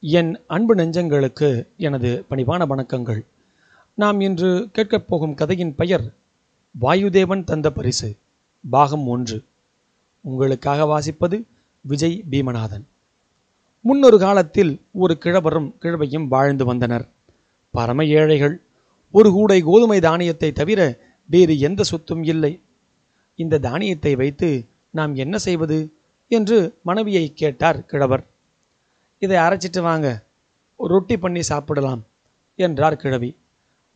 என் அன்பு நெஞ்சங்களுக்கு எனது பணிவான வணக்கங்கள். நாம் இன்று கேட்கப் போகும் கதையின் பெயர் வாயுதேவன் தந்த பரிசு பாகம் ஒன்று. உங்களுக்காக வாசிப்பது விஜய் பீமநாதன். முன்னொரு காலத்தில் ஒரு கிழவரும் கிழவையும் வாழ்ந்து வந்தனர். பரம ஏழைகள் ஒரு கூடை கோதுமை தானியத்தை தவிர வேறு எந்த சொத்தும் இல்லை. இந்த தானியத்தை வைத்து நாம் என்ன செய்வது? என்று மனைவியை கேட்டார் கிழவர். இதை அரைச்சிட்டு வாங்க. ரொட்டி பண்ணி சாப்பிடலாம் என்றார் கிழவி.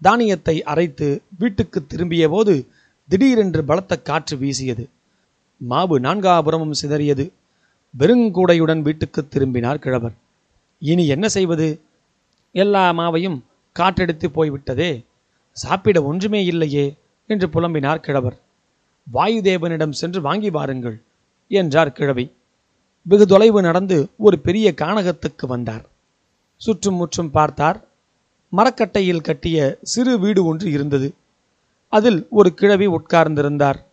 தானியத்தை அரைத்து வீட்டுக்கு திரும்பிய போது திடீரென்று பலத்த காற்று வீசியது. மாவு நான்காபுரமும் சிதறியது. வெறுங்கூடையுடன் வீட்டுக்கு திரும்பினார் கிழவர். இனி என்ன செய்வது? எல்லா மாவையும் காற்றெடுத்து போய்விட்டதே. சாப்பிட ஒன்றுமே இல்லையே என்று புலம்பினார் கிழவர். வாயுதேவனிடம் சென்று வாங்கி வாருங்கள் என்றார் கிழவி. வெகு தொலைவு நடந்து ஒரு பெரிய கானகத்துக்கு வந்தார். சுற்றும் முற்றும் பார்த்தார். மரக்கட்டையில் கட்டிய சிறு வீடு ஒன்று இருந்தது. அதில் ஒரு கிழவி உட்கார்ந்திருந்தார்.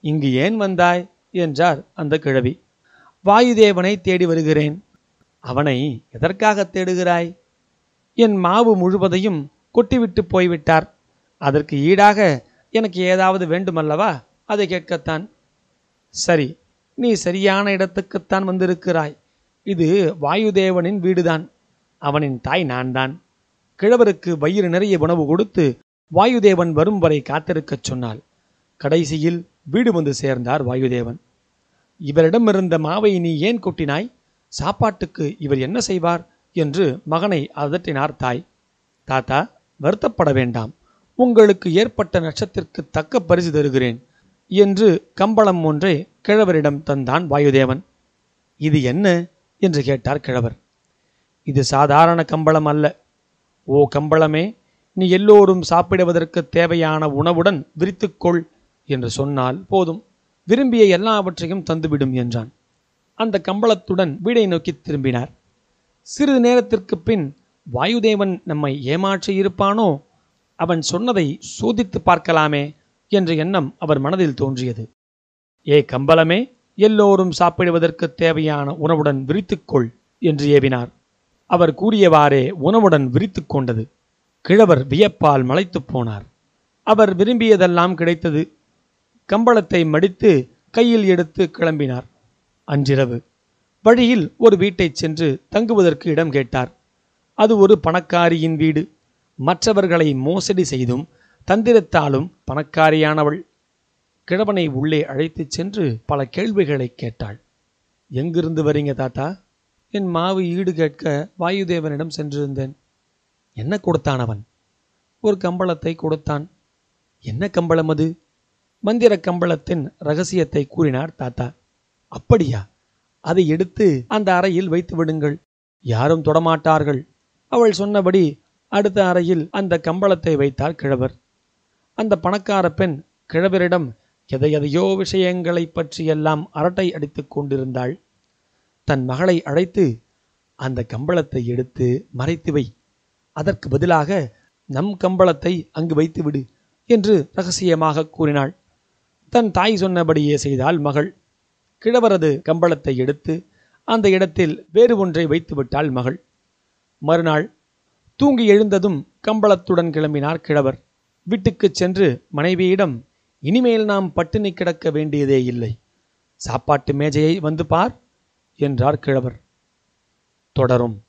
இங்கு ஏன் வந்தாய்? என்றார் அந்த கிழவி. வாயுதேவனை தேடி வருகிறேன். அவனை எதற்காக தேடுகிறாய்? என் மாவு முழுவதையும் கொட்டிவிட்டு போய்விட்டார். அதற்கு ஈடாக எனக்கு ஏதாவது வேண்டுமல்லவா? அதை கேட்கத்தான். சரி நீ சரியான இடத்துக்குத்தான் வந்திருக்கிறாய். இது வாயுதேவனின் வீடுதான். அவனின் தாய் நான்தான். கிழவருக்கு வயிறு நிறைய உணவு கொடுத்து வாயுதேவன் வரும் வரை காத்திருக்கச் சொன்னாள். கடைசியில் வீடு வந்து சேர்ந்தார் வாயுதேவன். இவரிடமிருந்த மாவை நீ ஏன் கொட்டினாய்? சாப்பாட்டுக்கு இவர் என்ன செய்வார்? என்று மகனை அதட்டினார் தாய். தாத்தா வருத்தப்பட வேண்டாம். உங்களுக்கு ஏற்பட்ட நஷ்டத்திற்கு தக்க பரிசு தருகிறேன் என்று கம்பளம் ஒன்றை கிழவரிடம் தந்தான் வாயுதேவன். இது என்ன? என்று கேட்டார் கிழவர். இது சாதாரண கம்பளம் அல்ல. ஓ கம்பளமே நீ எல்லோரும் சாப்பிடுவதற்கு தேவையான உணவுடன் விரித்துக்கொள் என்று சொன்னால் போதும். விரும்பிய எல்லாவற்றையும் தந்துவிடும் என்றான். அந்த கம்பளத்துடன் வீடை நோக்கி திரும்பினார். சிறிது நேரத்திற்கு பின் வாயுதேவன் நம்மை ஏமாற்றி இருப்பானோ? அவன் சொன்னதை சோதித்து பார்க்கலாமே என்ற எண்ணம் அவர் மனதில் தோன்றியது. ஏ கம்பளமே எல்லோரும் சாப்பிடுவதற்கு தேவையான உணவுடன் விரித்துக்கொள் என்று ஏவினார். அவர் கூறியவாறே உணவுடன் விரித்து கொண்டது. கிழவர் வியப்பால் மலைத்துப் போனார். அவர் விரும்பியதெல்லாம் கிடைத்தது. கம்பளத்தை மடித்து கையில் எடுத்து கிளம்பினார். அன்றிரவு வழியில் ஒரு வீட்டைச் சென்று தங்குவதற்கு இடம் கேட்டார். அது ஒரு பணக்காரியின் வீடு. மற்றவர்களை மோசடி செய்தும் தந்திரத்தாலும் பணக்காரியானவள். கிழவனை உள்ளே அழைத்துச் சென்று பல கேள்விகளை கேட்டாள். எங்கிருந்து வரீங்க தாத்தா? என் மாவு ஈடு கேட்க வாயுதேவனிடம் சென்றிருந்தேன். என்ன கொடுத்தான் அவன்? ஒரு கம்பளத்தை கொடுத்தான். என்ன கம்பளம் அது? மந்திர கம்பளத்தின் ரகசியத்தை கூறினார் தாத்தா. அப்படியா? அதை எடுத்து அந்த அறையில் வைத்து விடுங்கள். யாரும் தொடமாட்டார்கள். அவள் சொன்னபடி அடுத்த அறையில் அந்த கம்பளத்தை வைத்தார் கிழவர். அந்த பணக்கார பெண் கிழவரிடம் எதையதையோ விஷயங்களைப் பற்றியெல்லாம் அரட்டை அடித்துக் கொண்டிருந்தாள். தன் மகளை அழைத்து அந்த கம்பளத்தை எடுத்து மறைத்து வை. அதற்கு பதிலாக நம் கம்பளத்தை அங்கு வைத்து விடு என்று ரகசியமாக கூறினாள். தன் தாய் சொன்னபடியே செய்தாள் மகள். கிழவரது கம்பளத்தை எடுத்து அந்த இடத்தில் வேறு ஒன்றை வைத்துவிட்டாள் மகள். மறுநாள் தூங்கி எழுந்ததும் கம்பளத்துடன் கிளம்பினார் கிழவர். வீட்டுக்குச் சென்று மனைவியிடம் இனிமேல் நாம் பட்டினி கிடக்க வேண்டியதே இல்லை. சாப்பாட்டு மேஜையை வந்து பார் என்றார் கிழவர். தொடரும்.